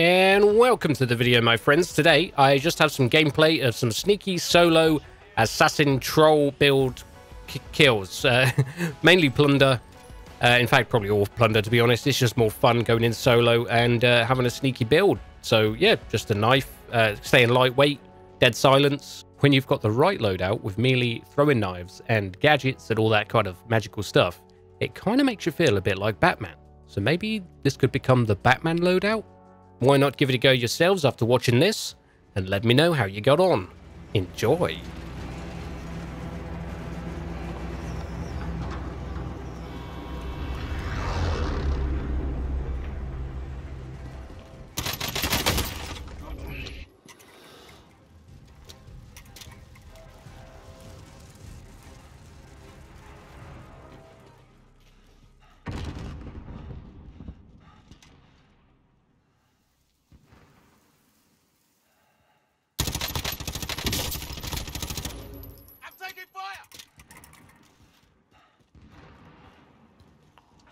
And welcome to the video, my friends. Today, I just have some gameplay of some sneaky solo assassin troll build kills. Uh, mainly plunder. Uh, in fact, probably all plunder, to be honest. It's just more fun going in solo and uh, having a sneaky build. So, yeah, just a knife, uh, staying lightweight, dead silence. When you've got the right loadout with merely throwing knives and gadgets and all that kind of magical stuff, it kind of makes you feel a bit like Batman. So maybe this could become the Batman loadout? Why not give it a go yourselves after watching this? And let me know how you got on. Enjoy!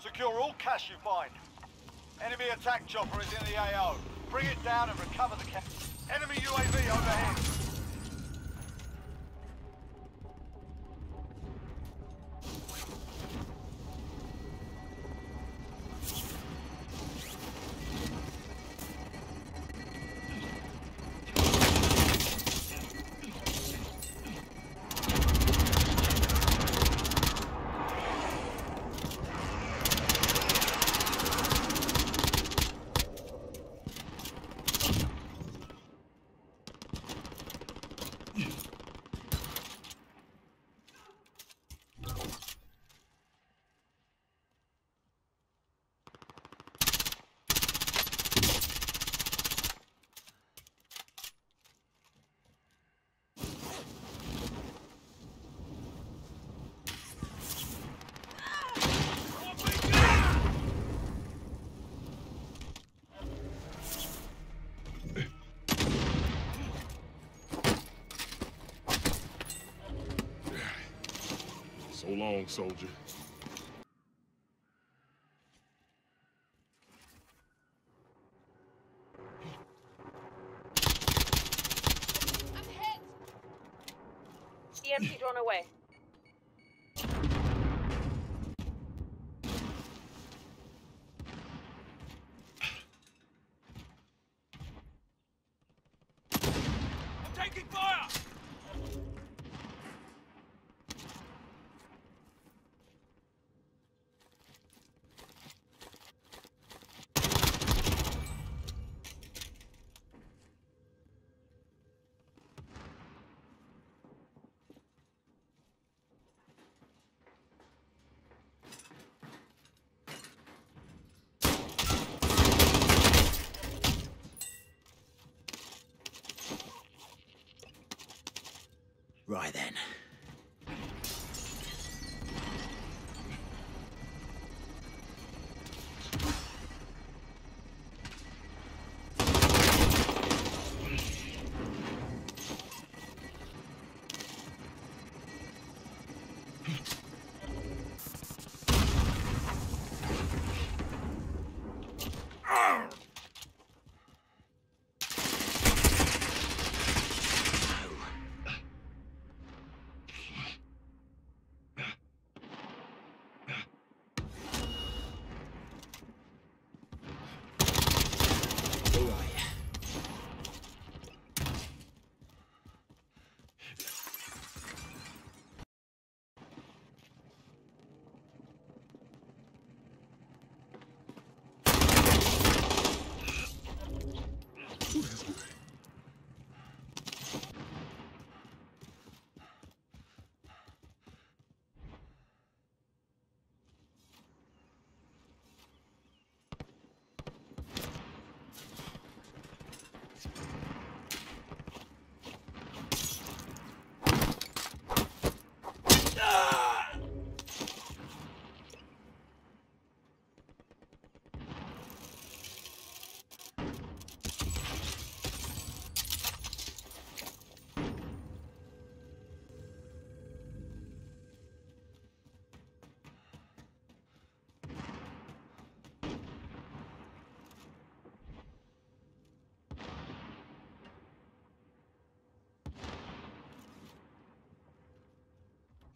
Secure all cash you find. Enemy attack chopper is in the AO. Bring it down and recover the cash. Enemy UAV overhead. So long, soldier.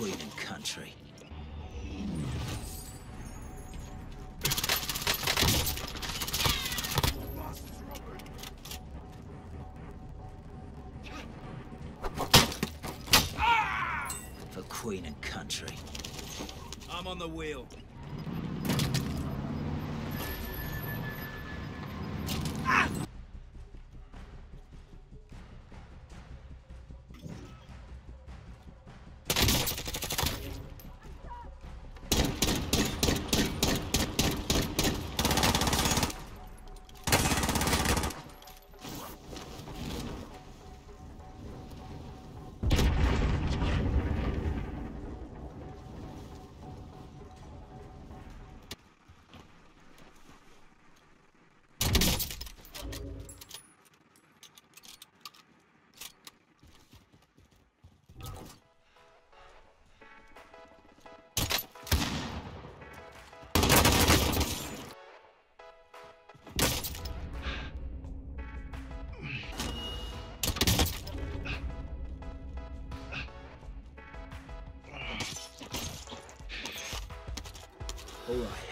Queen and country. For Queen and country. I'm on the wheel. All right.